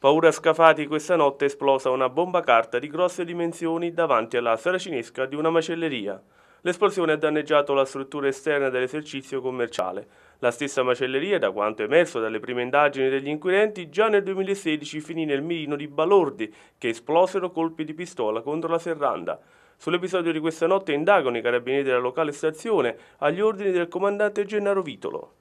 Paura scafati questa notte è esplosa una bomba carta di grosse dimensioni davanti alla saracinesca di una macelleria. L'esplosione ha danneggiato la struttura esterna dell'esercizio commerciale. La stessa macelleria, da quanto emerso dalle prime indagini degli inquirenti, già nel 2016 finì nel mirino di balordi che esplosero colpi di pistola contro la serranda. Sull'episodio di questa notte indagano i carabinieri della locale stazione agli ordini del comandante Gennaro Vitolo.